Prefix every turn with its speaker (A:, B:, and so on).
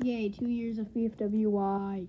A: Yay, two years of BFWY.